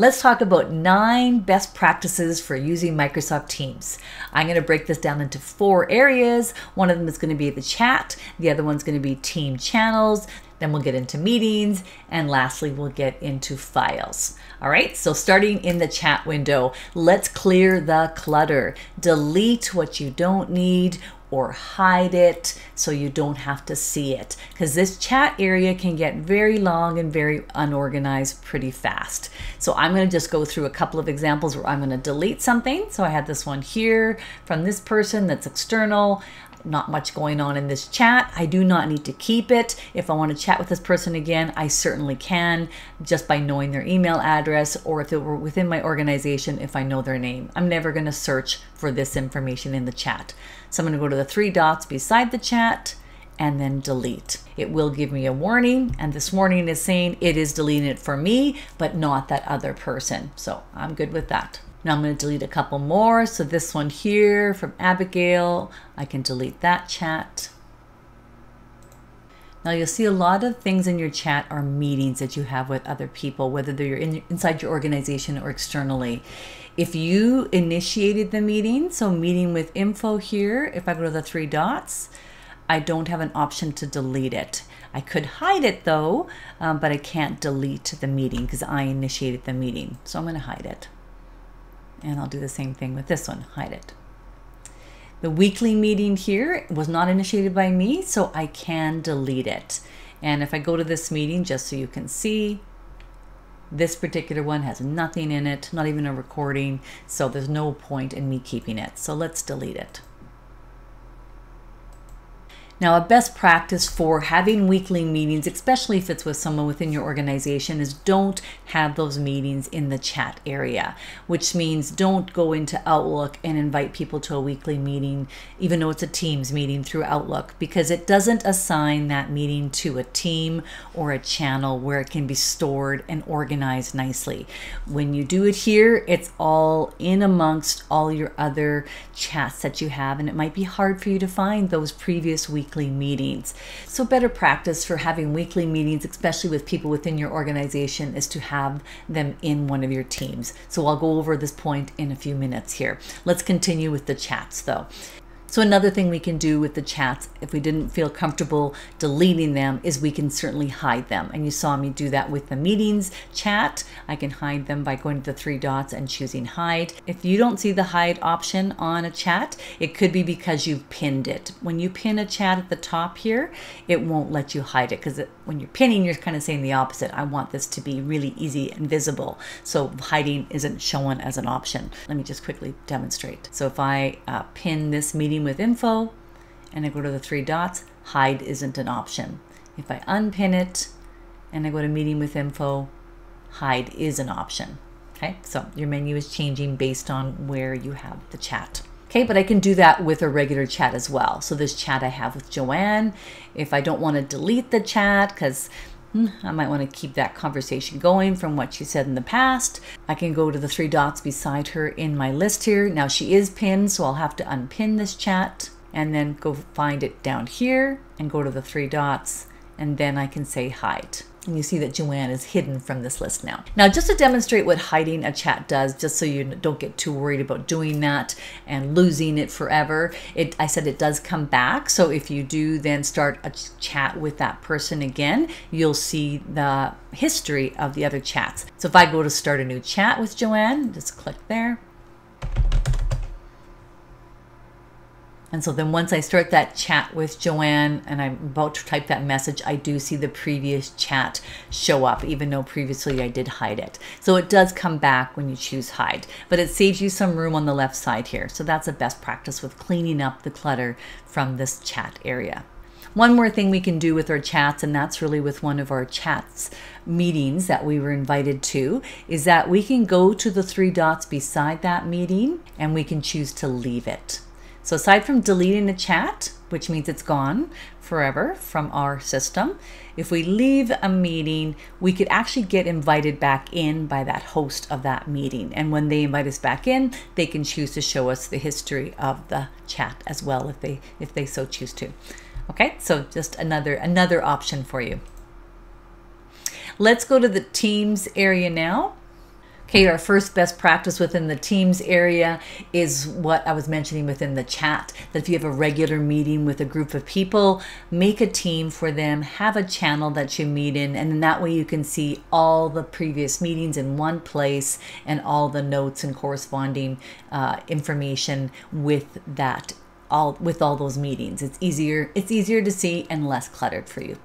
Let's talk about nine best practices for using Microsoft Teams. I'm going to break this down into four areas. One of them is going to be the chat, the other one's going to be team channels, then we'll get into meetings, and lastly, we'll get into files. All right, so starting in the chat window, let's clear the clutter. Delete what you don't need or hide it so you don't have to see it because this chat area can get very long and very unorganized pretty fast. So I'm going to just go through a couple of examples where I'm going to delete something. So I had this one here from this person that's external not much going on in this chat. I do not need to keep it. If I want to chat with this person again, I certainly can just by knowing their email address or if it were within my organization, if I know their name. I'm never going to search for this information in the chat. So I'm going to go to the three dots beside the chat and then delete. It will give me a warning, and this warning is saying it is deleting it for me, but not that other person. So I'm good with that. Now I'm going to delete a couple more. So this one here from Abigail, I can delete that chat. Now you'll see a lot of things in your chat are meetings that you have with other people, whether they're in, inside your organization or externally. If you initiated the meeting, so meeting with info here, if I go to the three dots, I don't have an option to delete it. I could hide it though, um, but I can't delete the meeting because I initiated the meeting. So I'm going to hide it. And I'll do the same thing with this one, hide it. The weekly meeting here was not initiated by me, so I can delete it. And if I go to this meeting, just so you can see, this particular one has nothing in it, not even a recording, so there's no point in me keeping it. So let's delete it. Now, a best practice for having weekly meetings, especially if it's with someone within your organization, is don't have those meetings in the chat area, which means don't go into Outlook and invite people to a weekly meeting, even though it's a Teams meeting through Outlook, because it doesn't assign that meeting to a team or a channel where it can be stored and organized nicely. When you do it here, it's all in amongst all your other chats that you have, and it might be hard for you to find those previous weekly weekly meetings. So, better practice for having weekly meetings, especially with people within your organization, is to have them in one of your teams. So, I'll go over this point in a few minutes here. Let's continue with the chats though. So another thing we can do with the chats, if we didn't feel comfortable deleting them, is we can certainly hide them. And you saw me do that with the meetings chat. I can hide them by going to the three dots and choosing hide. If you don't see the hide option on a chat, it could be because you've pinned it. When you pin a chat at the top here, it won't let you hide it because when you're pinning, you're kind of saying the opposite. I want this to be really easy and visible. So hiding isn't shown as an option. Let me just quickly demonstrate. So if I uh, pin this meeting with info and I go to the three dots, hide isn't an option. If I unpin it and I go to meeting with info, hide is an option. Okay, so your menu is changing based on where you have the chat. Okay, but I can do that with a regular chat as well. So this chat I have with Joanne, if I don't want to delete the chat because Hmm, I might want to keep that conversation going from what she said in the past. I can go to the three dots beside her in my list here. Now she is pinned, so I'll have to unpin this chat and then go find it down here and go to the three dots and then I can say hide. And you see that Joanne is hidden from this list now. Now, just to demonstrate what hiding a chat does, just so you don't get too worried about doing that and losing it forever, it, I said it does come back. So if you do then start a chat with that person again, you'll see the history of the other chats. So if I go to start a new chat with Joanne, just click there. And so then once I start that chat with Joanne and I'm about to type that message, I do see the previous chat show up, even though previously I did hide it. So it does come back when you choose hide, but it saves you some room on the left side here. So that's a best practice with cleaning up the clutter from this chat area. One more thing we can do with our chats, and that's really with one of our chats meetings that we were invited to, is that we can go to the three dots beside that meeting and we can choose to leave it. So aside from deleting the chat, which means it's gone forever from our system, if we leave a meeting, we could actually get invited back in by that host of that meeting. And when they invite us back in, they can choose to show us the history of the chat as well if they if they so choose to. Okay, so just another another option for you. Let's go to the Teams area now. Okay, our first best practice within the Teams area is what I was mentioning within the chat. That if you have a regular meeting with a group of people, make a team for them, have a channel that you meet in, and then that way you can see all the previous meetings in one place and all the notes and corresponding uh, information with that all with all those meetings. It's easier, it's easier to see and less cluttered for you.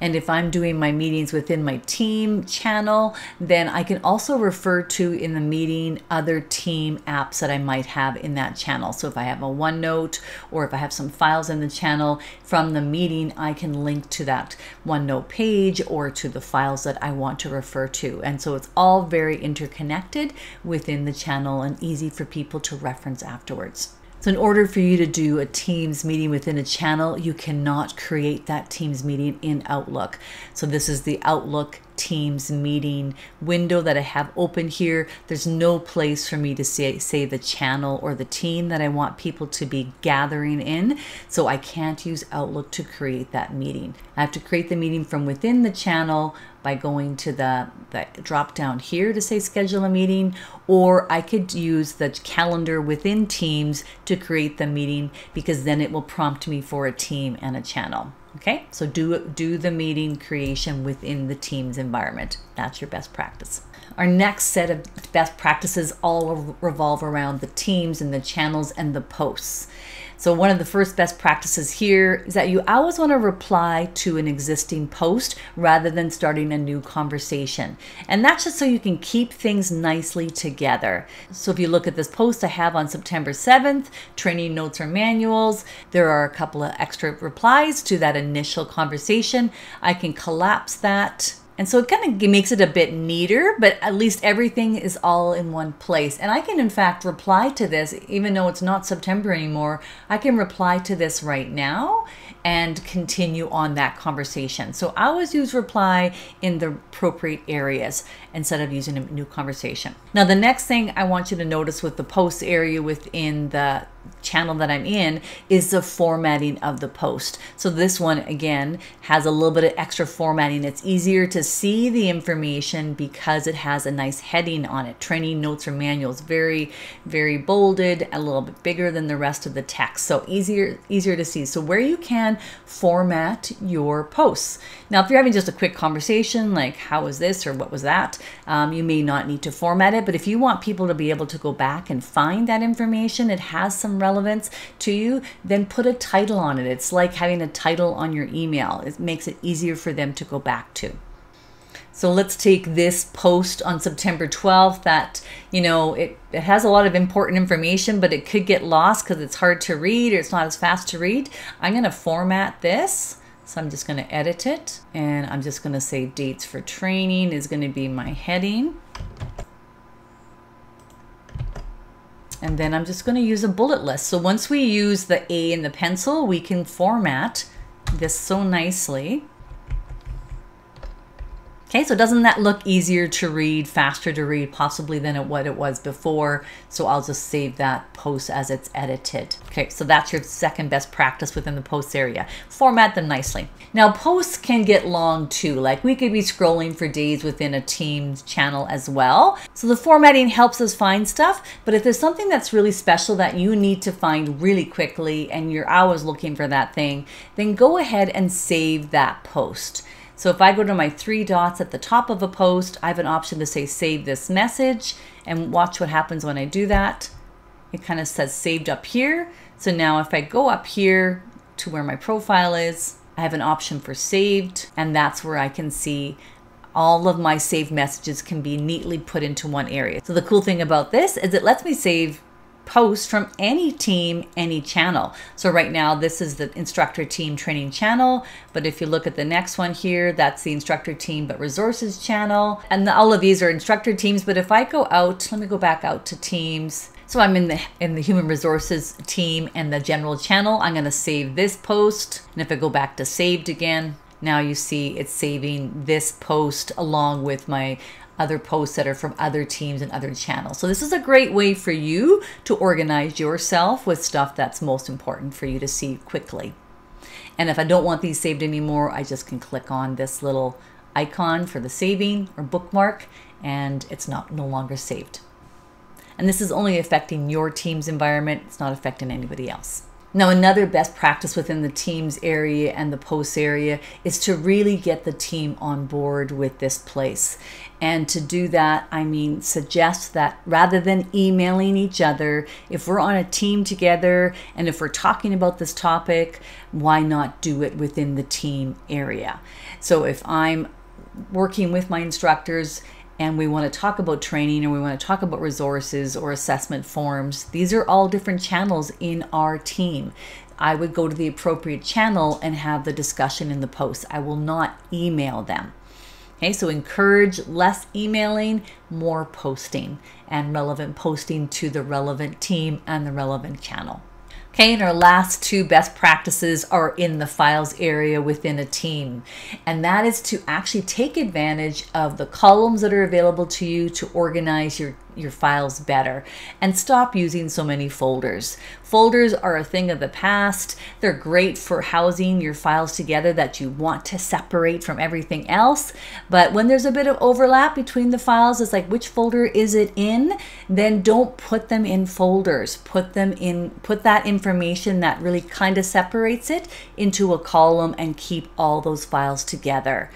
And if I'm doing my meetings within my team channel, then I can also refer to in the meeting other team apps that I might have in that channel. So if I have a OneNote or if I have some files in the channel from the meeting, I can link to that OneNote page or to the files that I want to refer to. And so it's all very interconnected within the channel and easy for people to reference afterwards. So in order for you to do a Teams meeting within a channel, you cannot create that Teams meeting in Outlook. So this is the Outlook Teams meeting window that I have open here. There's no place for me to say, say the channel or the team that I want people to be gathering in. So I can't use Outlook to create that meeting. I have to create the meeting from within the channel by going to the, the drop down here to say schedule a meeting, or I could use the calendar within Teams to create the meeting because then it will prompt me for a team and a channel. Okay, so do, do the meeting creation within the Teams environment. That's your best practice. Our next set of best practices all revolve around the teams and the channels and the posts. So one of the first best practices here is that you always want to reply to an existing post rather than starting a new conversation. And that's just so you can keep things nicely together. So if you look at this post I have on September 7th, training notes or manuals, there are a couple of extra replies to that initial conversation. I can collapse that and so it kind of makes it a bit neater, but at least everything is all in one place. And I can, in fact, reply to this, even though it's not September anymore, I can reply to this right now and continue on that conversation. So I always use reply in the appropriate areas instead of using a new conversation. Now, the next thing I want you to notice with the post area within the channel that I'm in is the formatting of the post. So this one again has a little bit of extra formatting. It's easier to see the information because it has a nice heading on it. Training notes or manuals, very, very bolded, a little bit bigger than the rest of the text. So easier, easier to see. So where you can format your posts. Now, if you're having just a quick conversation, like how was this or what was that, um, you may not need to format it. But if you want people to be able to go back and find that information, it has some relevance to you, then put a title on it. It's like having a title on your email. It makes it easier for them to go back to. So let's take this post on September 12th that, you know, it, it has a lot of important information, but it could get lost because it's hard to read or it's not as fast to read. I'm going to format this. So I'm just going to edit it and I'm just going to say dates for training is going to be my heading. And then I'm just going to use a bullet list. So once we use the A and the pencil, we can format this so nicely. Okay, so doesn't that look easier to read, faster to read, possibly than it, what it was before? So I'll just save that post as it's edited. Okay, so that's your second best practice within the posts area. Format them nicely. Now posts can get long too, like we could be scrolling for days within a Teams channel as well. So the formatting helps us find stuff, but if there's something that's really special that you need to find really quickly and you're always looking for that thing, then go ahead and save that post. So if I go to my three dots at the top of a post, I have an option to say save this message and watch what happens when I do that. It kind of says saved up here. So now if I go up here to where my profile is, I have an option for saved and that's where I can see all of my saved messages can be neatly put into one area. So the cool thing about this is it lets me save post from any team, any channel. So right now, this is the instructor team training channel. But if you look at the next one here, that's the instructor team, but resources channel. And the, all of these are instructor teams. But if I go out, let me go back out to teams. So I'm in the in the human resources team and the general channel. I'm going to save this post. And if I go back to saved again, now you see it's saving this post along with my other posts that are from other teams and other channels. So this is a great way for you to organize yourself with stuff that's most important for you to see quickly. And if I don't want these saved anymore, I just can click on this little icon for the saving or bookmark and it's not no longer saved. And this is only affecting your team's environment. It's not affecting anybody else. Now, another best practice within the teams area and the posts area is to really get the team on board with this place. And to do that, I mean, suggest that rather than emailing each other, if we're on a team together and if we're talking about this topic, why not do it within the team area? So if I'm working with my instructors and we want to talk about training or we want to talk about resources or assessment forms, these are all different channels in our team. I would go to the appropriate channel and have the discussion in the post. I will not email them. Okay, so encourage less emailing, more posting, and relevant posting to the relevant team and the relevant channel. Okay, and our last two best practices are in the files area within a team. And that is to actually take advantage of the columns that are available to you to organize your your files better and stop using so many folders. Folders are a thing of the past. They're great for housing your files together that you want to separate from everything else. But when there's a bit of overlap between the files, it's like which folder is it in? Then don't put them in folders. Put them in put that information that really kind of separates it into a column and keep all those files together.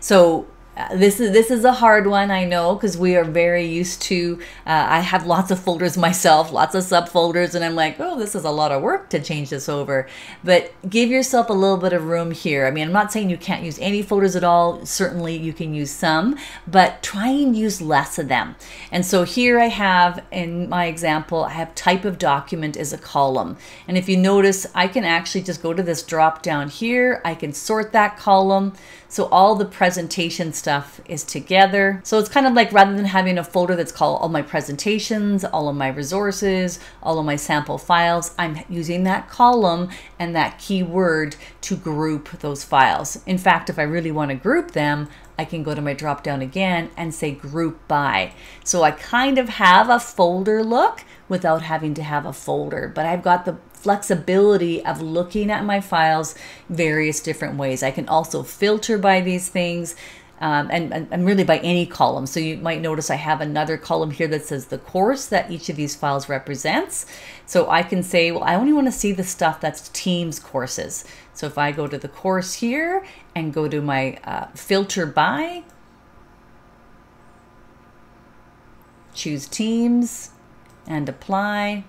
So this is this is a hard one i know because we are very used to uh, i have lots of folders myself lots of subfolders and i'm like oh this is a lot of work to change this over. But give yourself a little bit of room here. I mean i'm not saying you can't use any folders at all. Certainly you can use some but try and use less of them. And so here i have in my example i have type of document as a column. And if you notice i can actually just go to this drop down here. I can sort that column so all the presentation stuff is together. So it's kind of like rather than having a folder that's called all my presentations, all of my resources, all of my sample files, I'm using that column and that keyword to group those files. In fact, if I really want to group them, I can go to my drop down again and say group by. So I kind of have a folder look without having to have a folder, but I've got the flexibility of looking at my files various different ways. I can also filter by these things. Um, and, and, really by any column. So you might notice I have another column here that says the course that each of these files represents. So I can say, well, I only want to see the stuff that's Teams courses. So if I go to the course here and go to my uh, filter by, choose Teams and apply,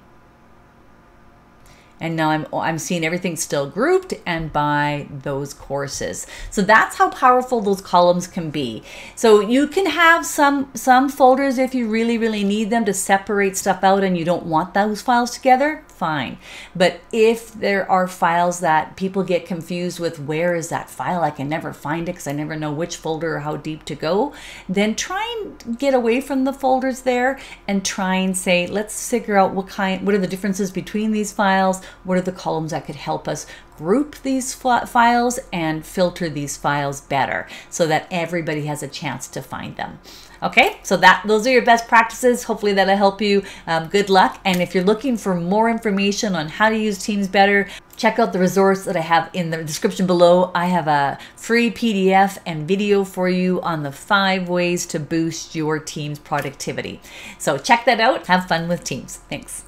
and now I'm I'm seeing everything still grouped and by those courses. So that's how powerful those columns can be. So you can have some some folders if you really really need them to separate stuff out and you don't want those files together fine. But if there are files that people get confused with, where is that file? I can never find it because I never know which folder or how deep to go, then try and get away from the folders there and try and say, let's figure out what kind, what are the differences between these files? What are the columns that could help us group these files and filter these files better so that everybody has a chance to find them. Okay, so that those are your best practices. Hopefully that'll help you. Um, good luck. And if you're looking for more information on how to use Teams better, check out the resource that I have in the description below. I have a free PDF and video for you on the five ways to boost your team's productivity. So check that out. Have fun with Teams. Thanks.